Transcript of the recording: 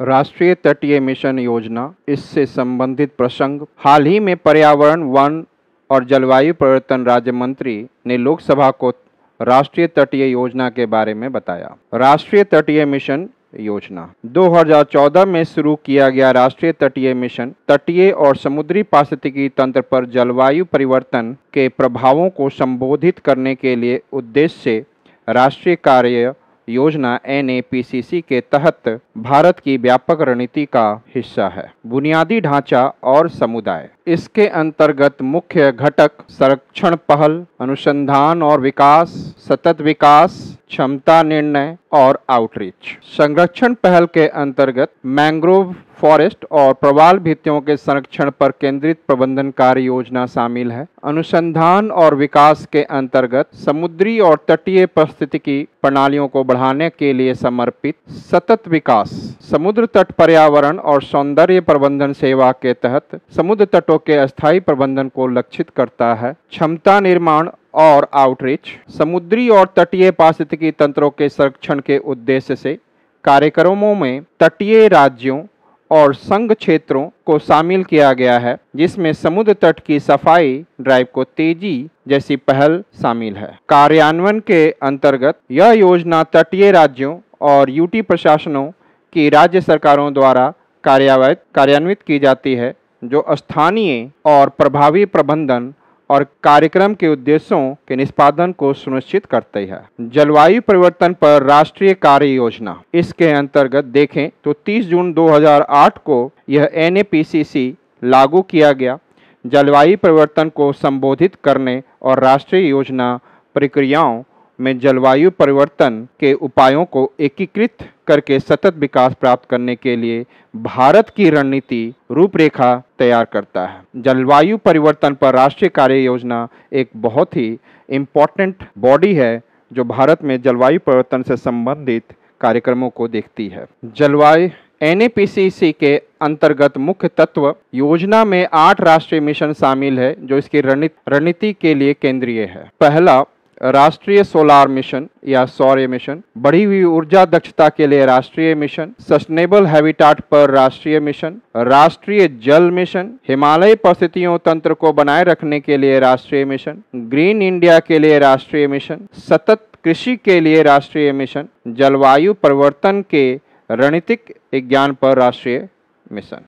राष्ट्रीय तटीय मिशन योजना, इससे संबंधित प्रसंग। हाल ही में पर्यावरण, वन और जलवायु परिवर्तन राज्य मंत्री ने लोकसभा को राष्ट्रीय तटीय योजना के बारे में बताया। राष्ट्रीय तटीय मिशन योजना। 2014 में शुरू किया गया राष्ट्रीय तटीय मिशन, तटीय और समुद्री पारिस्थितिकी तंत्र पर जलवायु परिवर्तन के प्रभावों को संबोधित करने के लिए उद्देश्य से राष्ट्रीय कार्य योजना एनएपीसीसी के तहत भारत की व्यापक रणनीति का हिस्सा है। बुनियादी ढांचा और समुदाय। इसके अंतर्गत मुख्य घटक संरक्षण पहल, अनुसंधान और विकास, सतत विकास क्षमता निर्णय और आउटरीच संरक्षण पहल के अंतर्गत मैंग्रोव फॉरेस्ट और प्रवाल भित्तियों के संरक्षण पर केंद्रित प्रबंधन कार्य योजना शामिल है। अनुसंधान और विकास के अंतर्गत समुद्री और तटीय परिस्थितिकी प्रणालियों को बढ़ाने के लिए समर्पित सतत विकास, समुद्र तट पर्यावरण और सौंदर्य प्रबंधन सेवा के तहत समुद्र तटों के अस्थायी प्रबंधन को लक्षित करता है। क्षमता निर्माण और आउटरीच समुद्री और तटीय पारिस्थितिकी तंत्रों के संरक्षण के उद्देश्य से कार्यक्रमों में तटीय राज्यों और संघ क्षेत्रों को शामिल किया गया है, जिसमें समुद्र तट की सफ़ाई ड्राइव को तेज़ी जैसी पहल शामिल है। कार्यान्वयन के अंतर्गत यह योजना तटीय राज्यों और यूटी प्रशासनों की राज्य सरकारों द्वारा कार्यान्वित कार्यान्वित की जाती है, जो स्थानीय और प्रभावी प्रबंधन और कार्यक्रम के उद्देश्यों के निष्पादन को सुनिश्चित करती है। जलवायु परिवर्तन पर राष्ट्रीय कार्य योजना। इसके अंतर्गत देखें तो 30 जून 2008 को यह एनएपीसीसी लागू किया गया। जलवायु परिवर्तन को संबोधित करने और राष्ट्रीय योजना प्रक्रियाओं में जलवायु परिवर्तन के उपायों को एकीकृत करके सतत विकास प्राप्त करने के लिए भारत की रणनीति रूपरेखा तैयार करता है। जलवायु परिवर्तन पर राष्ट्रीय कार्य योजना एक बहुत ही इम्पोर्टेंट बॉडी है, जो भारत में जलवायु परिवर्तन से संबंधित कार्यक्रमों को देखती है। जलवायु एनएपीसीसी के अंतर्गत मुख्य तत्व योजना में आठ राष्ट्रीय मिशन शामिल है, जो इसकी रणनीति के लिए केंद्रीय है। पहला राष्ट्रीय सोलार मिशन, या सौर्य मिशन, बढ़ी हुई ऊर्जा दक्षता के लिए राष्ट्रीय मिशन, सस्टेनेबल हैबिटाट पर राष्ट्रीय मिशन, राष्ट्रीय जल मिशन, हिमालय परिस्थितियों तंत्र को बनाए रखने के लिए राष्ट्रीय मिशन, ग्रीन इंडिया के लिए राष्ट्रीय मिशन, सतत कृषि के लिए राष्ट्रीय मिशन, जलवायु परिवर्तन के रणनीतिक विज्ञान पर राष्ट्रीय मिशन।